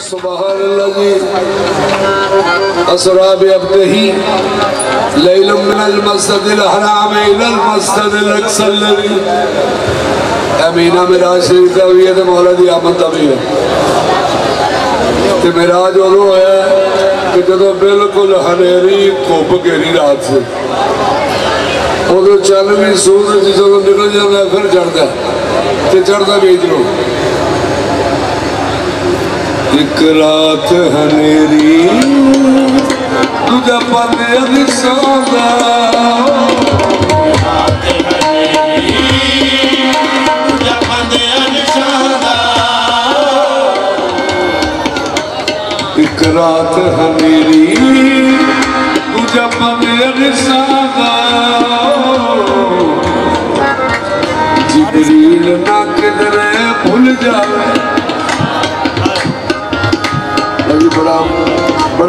سبحان الذي أسرى بعبده ليلا من المسجد الحرام إلى المسجد الأقصى الذي أمينة میراج شریف کا بھی ہے تو مولا دی آمد کا بھی ہے. تو میراج وہ ہے کہ جدو بالکل ہنیری کھوپ گیری رات سے وہ تو چل بھی سورج جدو نکل جاتا ہے، پھر چڑھتا ہے۔ تو چڑھتا بھی ادھروں ایک رات ہنیری تجھا پتے ادسانا ایک رات ہنیری تجھا پتے ادسانا جبریل نہ کدرے بھول جاوے ابھی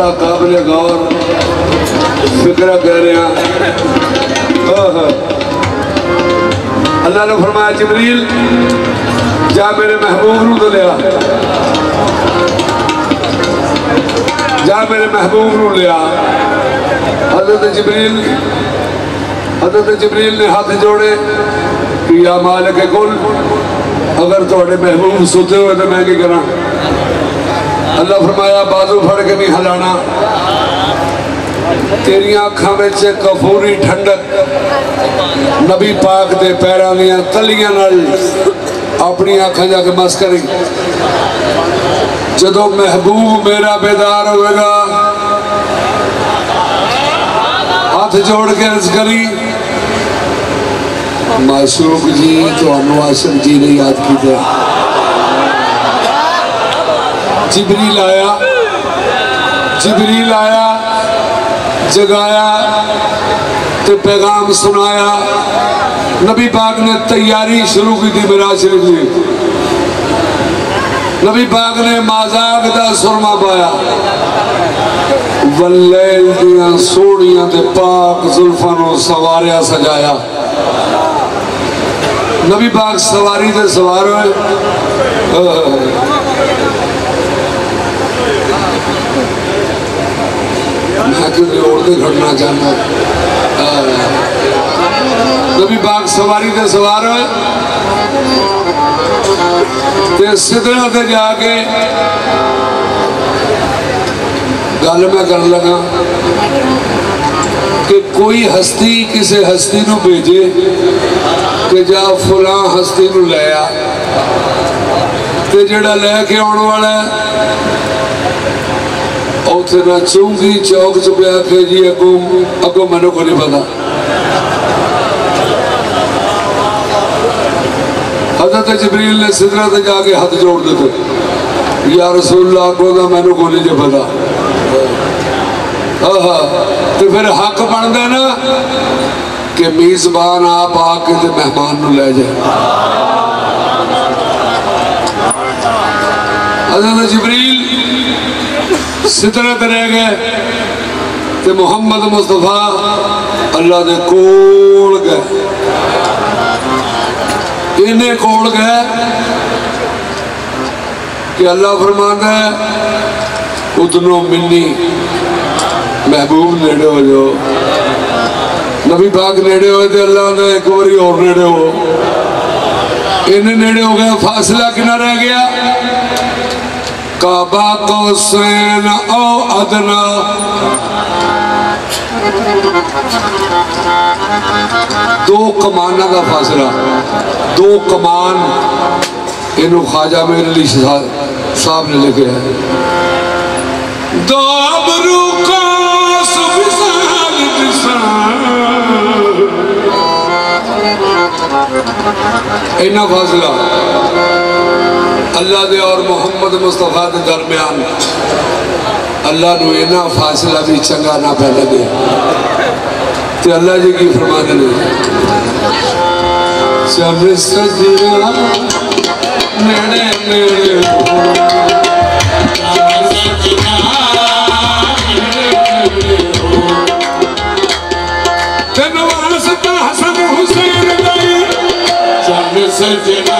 بڑا قابل غور فکرہ کہہ رہے ہیں ہاں۔ اللہ نے فرمایا، جبریل، جا میرے محبوب رو تو لیا جا میرے محبوب رو لیا حضرت جبریل حضرت جبریل نے ہاتھ جوڑے۔ کہ یا مالک کل، اگر توڑے محبوب سوتے ہوئے تو میں کی کرا اللہ فرمایا، بازو پھڑ کے نہیں ہلانا۔ تیری آنکھاں میں سے کفوری ٹھنڈک۔ نبی پاک دے پیران تلیاں نل اپنی آنکھاں جا کے مس کریں۔ جدو محبوب میرا بیدار ہوئے گا، ہاتھ جوڑ کے عرض کری معصوق جی تو انواسر جی نے یاد کی دے جبریل آیا جبریل آیا، جگایا تو پیغام سنایا۔ نبی پاک نے تیاری شروع کی تھی میراج شریف کی نبی پاک نے مازاق دا سرما پایا۔ واللیل دیاں سوڑیاں تے پاک ظلفانوں سواریا سجایا۔ نبی پاک سواری تے سوار ہوئے۔ میں کیونکہ عورتیں کھڑنا چاہنا نبی پاک سواری تے سوار ہوئے۔ تے صدرہ تے جا کے گل میں کر لگا کہ کوئی ہستی کسے ہستی نو بھیجے کہ جا فلاں ہستی نو لیا تے جڑا لے کے آنے والا ہے اور تیرا چونگی چوک چپیا کہ جی اگو اگو منو کو نہیں پتا حضرت جبریل نے صدرہ تے جا کے ہاتھ جوڑ دیتے یا رسول اللہ کو دا منو کو نہیں جو پتا تو پھر حق بن دے نا کہ میزبان آپ آ کے تے مہمان نو لے جائے حضرت جبریل سترت رہ گئے تے محمد مصطفیٰ اللہ دے کوڑ گئے۔ انہیں کوڑ گئے کہ اللہ فرماتا ہے اتنو منی محبوب نیڑے ہو جو نبی پاک نیڑے ہوئے تھے اللہ نے ایک باری اور نیڑے ہو۔ انہیں نیڑے ہو گیا فاصلہ کنا رہ گیا۔ کعبہ قوسین او ادنا۔ دو کمانہ کا فاصلہ۔ دو کمان۔ انہوں خواجہ میرے علی صاحب نے لکھے ہیں۔ دو ابرو قاس بسال بسال اینا فاصلہ۔ اللہ دے اور محمد مصطفیٰ دے درمیان اللہ نو اینا فاصلہ بھی چنگا نہ پہلے دے۔ تو اللہ جی کی فرما دے۔ چل سجنا نیڑے نیڑے تینو واسطہ حسن حسین سجنا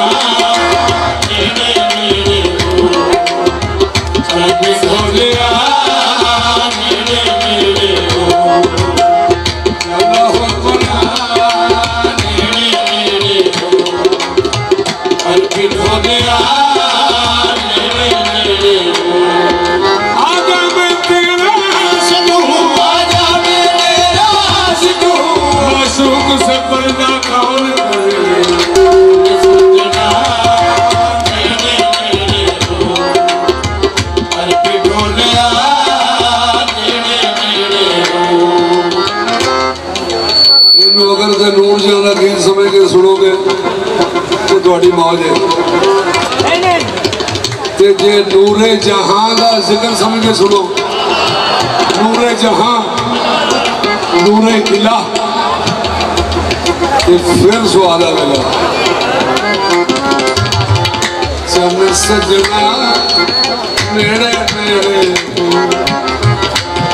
ਮੈਨੂੰ ਅਗਰ ਤੇ ਨੂਰ ਜੀ ਦਾ ਗੀਤ ਸਮਝ ਕੇ ਸੁਣੋਗੇ ਤੇ ਤੁਹਾਡੀ ਮੌਜ ਹੈ ਤੇ ਜੇ ਨੂਰੇ ਜਹਾਂ ਦਾ ਜ਼ਿਕਰ ਸਮਝ ਕੇ ਸੁਣੋ ਨੂਰੇ ਜਹਾਂ ਨੂਰੇ ਇਲਾ ਤੇ ਫਿਰ ਸਵਾਦ ਆਵੇਗਾ ਚੰਨ ਸਜਣਾ ਨੇੜੇ ਨੇੜੇ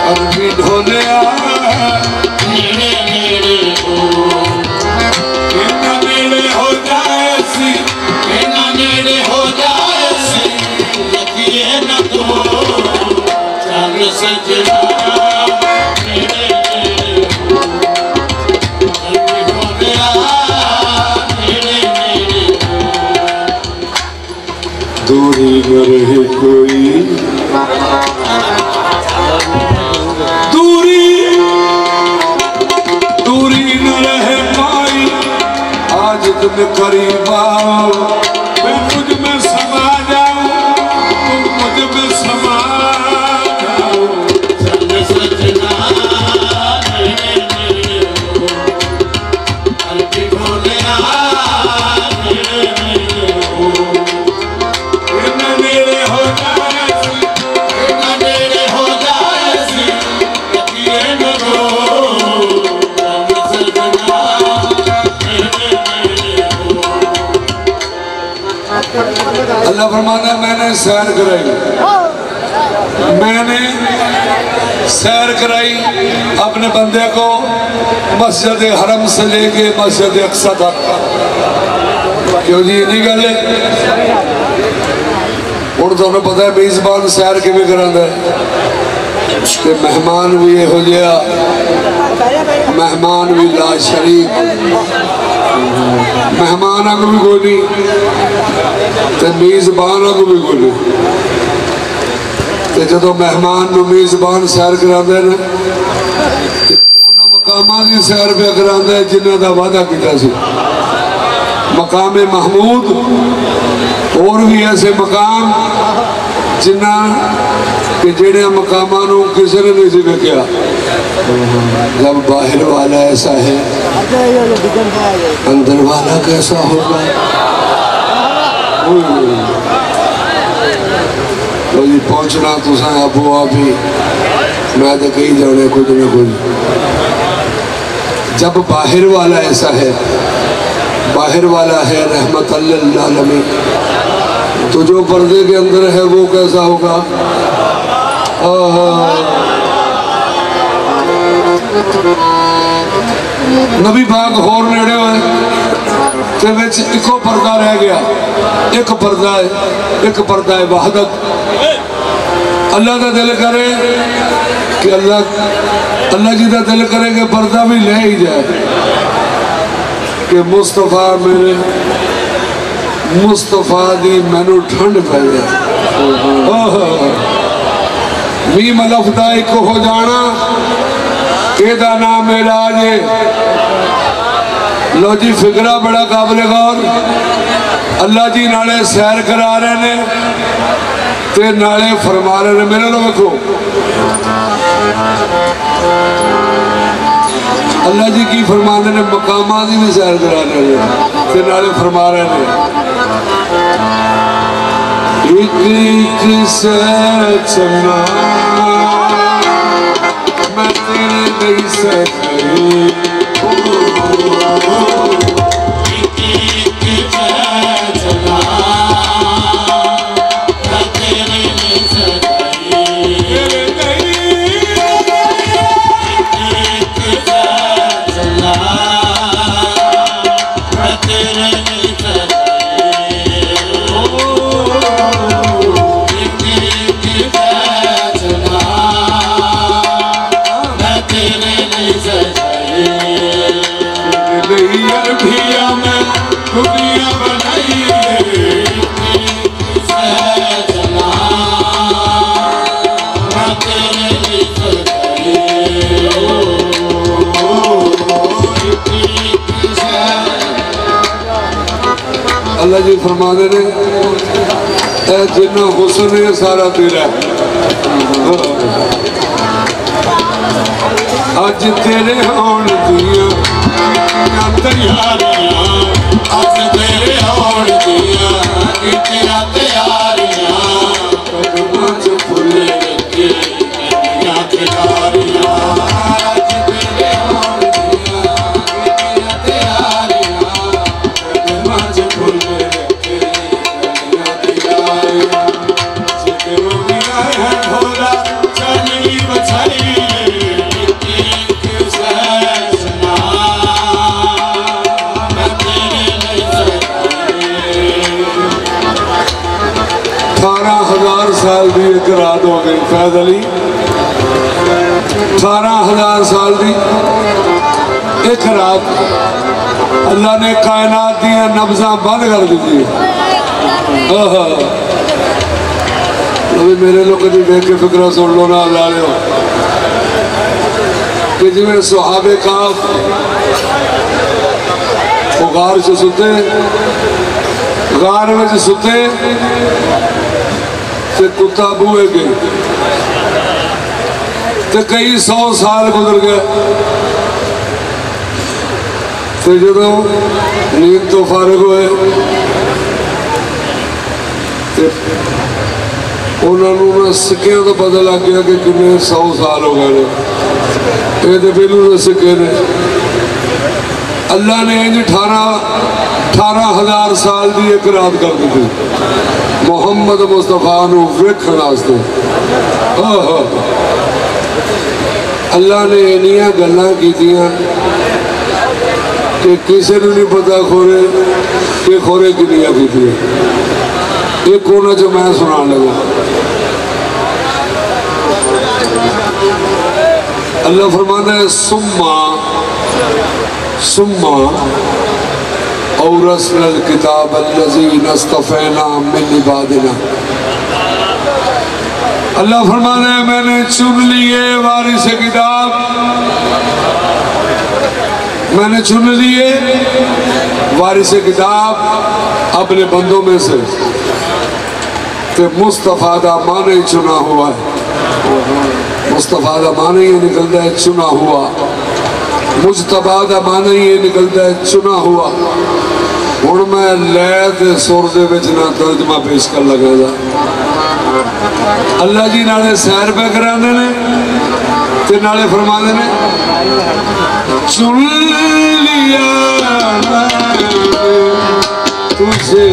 ਅਰਬੀ ਢੋਲਿਆ دوری میں رہے کوئی করিবা। اللہ فرمانا ہے، میں نے سیر کرائی۔ میں نے سیر کرائی اپنے بندے کو مسجد حرم سے لے کے مسجد اقصہ تک۔ کیوں جی؟ نہیں کہہ لے اور تو انہوں پتہ ہے بیس بار سیر کے بھی کرنا ہے۔ کہ مہمان بھی یہ ہو گیا مہمان بھی لا شریک۔ مہمان کو بھی گولی تے میزبان کو بھی گولی تے جدو مہمان نو میزبان سیر کراندا دے نا انہاں مقامہ دی سیر پہ کراندا دے جنہ دا وعدہ کیتا سی۔ مقام محمود اور بھی ایسے مقام جنہ کہ جنہ مقامہ نو کسی نے نہیں ذکر کیا جب باہر والا ایسا ہے۔ اندر والا کیسا ہوگا؟ مجھے پہنچنا تو سائیں ابو آبی۔ میں تو کہیں جانے کچھ نہ کچھ۔ جب باہر والا ایسا ہے، باہر والا ہے رحمت اللہ علمی تو جو پردے کے اندر ہے وہ کیسا ہوگا؟ آہا۔ نبی باغ ہور نیڑے ہوئے تے وچ اکو پردہ رہ گیا ایک پردہ ہے ایک پردہ ہے وحدت اللہ دا دل کرے کہ اللہ اللہ جی دا دل کرے کہ پردہ بھی لے ہی جائے کہ مصطفیٰ میرے مصطفیٰ دی مینو ٹھنڈ پہ جائے میم الفدہ ایک ہو جانا یہ نام علاج ہے لو جی فکرہ بڑا قابل غور اللہ جی نالے سیر کرا رہے ہیں تے نالے فرما رہے ہیں میرے لوگ کو اللہ جی کی فرما رہے ہیں مقامات ہی بھی سیر کرا رہے ہیں تے نالے فرما رہے ہیں ایک ایک سیر چمنا Thank you. اللہ جی فرما دے نے، اے جنہ حسن ہے، سارا تیرا اج تیرے ہون دیا تیار اج تیرے ہون دیا تیرا تیاریاں پرما چ کے کیا کیا سال دی ایک رات ہو گئی فیض علی بارہ ہزار سال دی ایک رات اللہ نے کائنات دیا نبزہ بند کر دیتی ابھی میرے لوگ کبھی دیکھ کے فکرہ سن لو نہ ہزار ہو کہ جی میں صحابہ کاف وہ غار سے ستے غار میں سے ستے تے کتا بوئے گئے۔ تے کئی سو سال گزر گئے۔ تے جدو نیند تو فارغ ہوئے، تے انہوں نے سکیاں تو پتہ لگ گیا کہ کنے سو سال ہو گئے یہ تو پہلو تو سکے نے۔ اللہ نے انج اٹھارہ اٹھارہ ہزار سال دی ایک رات کر دی محمد مصطفیٰ نو ویکھن دو اللہ نے انیاں کی دیا کہ کسے نو نہیں پتا خورے کہ خورے کی نیاں کی دیا ایک کونہ جو میں سنا لگا۔ اللہ فرمانا ہے سمہ سمہ ਸੁਮਾ أورثنا الكتاب الذين اصطفينا من عبادنا. اللہ فرمانا ہے میں نے چن لیے وارث کتاب۔ میں نے چن لیے وارث کتاب اپنے بندوں میں سے۔ کہ مصطفیٰ دا معنی چنا ہوا ہے۔ مصطفیٰ دا معنی یہ نکلتا ہے چنا ہوا۔ مجتبہ دا معنی یہ نکلتا ہے چنا ہوا۔ ہوں میں لے تے سر دے وچ نہ ترجمہ پیش کر لگا دا اللہ جی نالے سیر پہ کرانے نے تے نالے فرمانے نے چن لیا میں تجھے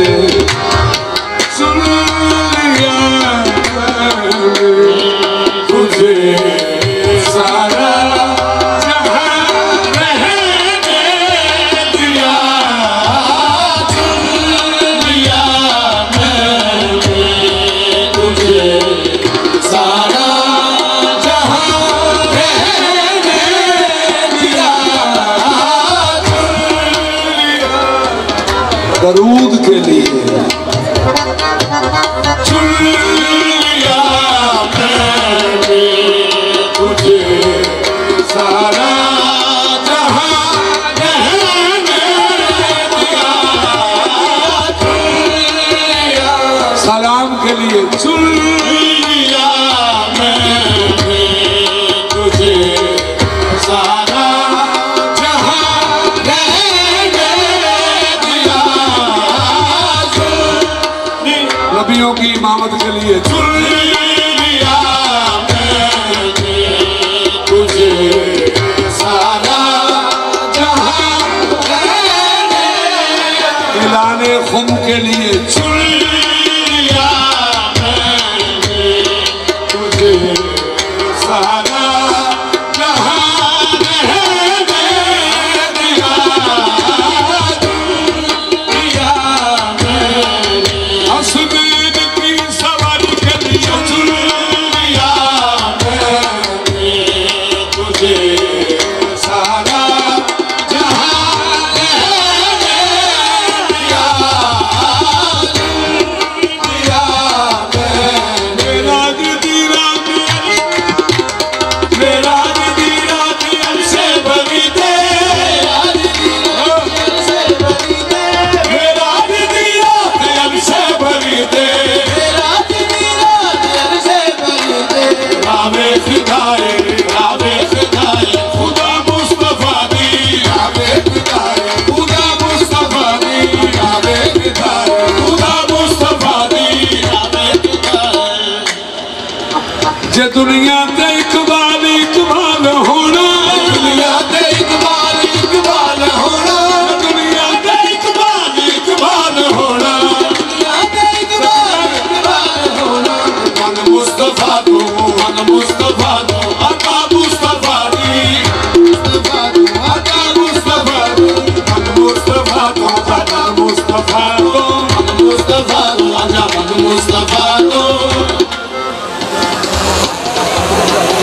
Kelly, ਜੇ ਦੁਨੀਆ ਤੇ ਇਕਬਾਲ ਇਕਬਾਲ ਹੋਣਾ ਦੁਨੀਆ ਤੇ ਇਕਬਾਲ ਇਕਬਾਲ ਹੋਣਾ ਦੁਨੀਆ ਤੇ ਇਕਬਾਲ ਇਕਬਾਲ ਹੋਣਾ। ਦੁਨੀਆ ਤੇ ਇਕਬਾਲ ਇਕਬਾਲ ਹੋਣਾ। ਮਨ ਮੁਸਤਫਾ ਤੋਂ ਮਨ ਮੁਸਤਫਾ ਤੋਂ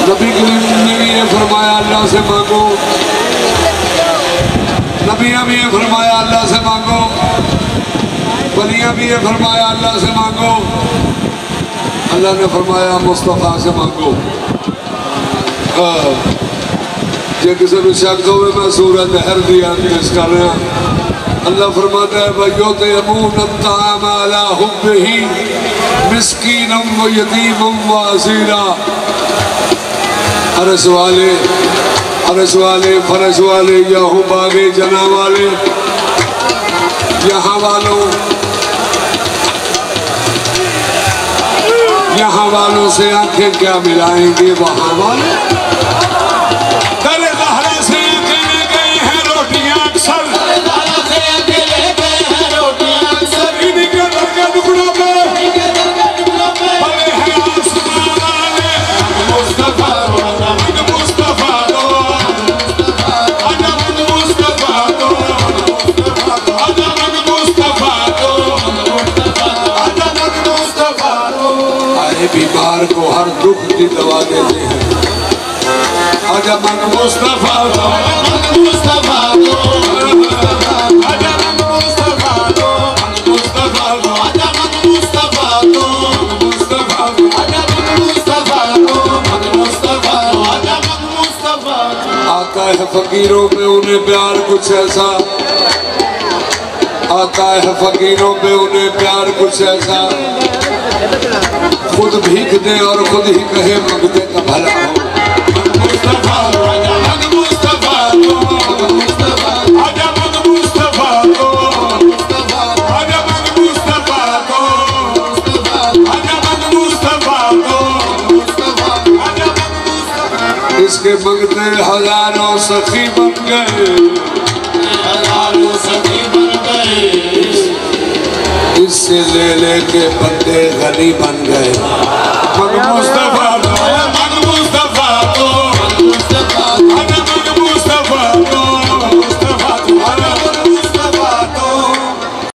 نبی کو نبی نے فرمایا اللہ سے مانگو۔ نبیاں بھی فرمایا اللہ سے مانگو۔ ولیاں بھی فرمایا اللہ سے مانگو۔ اللہ نے فرمایا مصطفیٰ سے مانگو۔ جی کسی نے شک ہو میں سورہ نہر دیا پیش کر رہا ہاں۔ اللہ فرماتا ہے بھائیو تیمون الطعام علی حبہ مسکینم و یتیمم و عزیرہ عرض والے عرض والے، فرض والے، یا باغے جنا والے یہاں والوں یہاں والوں سے آنکھیں کیا ملائیں گے؟ وہاں والے۔ سرکار کو ہر دکھ کی دوا دیتے ہیں۔ عجمن من مصطفیٰ دو عجمن مصطفیٰ کو۔ مصطفیٰ کو۔ فقیروں پہ انہیں پیار کچھ ایسا۔ آتا ہے فقیروں پہ انہیں پیار کچھ ایسا۔ خود بھیگ دے اور خود ہی کہے منگتے کا بھلا ہو۔ اس کے منگتے ہزاروں سخی سے لے لے کے بندے غنی بن گئے۔ مصطفیٰ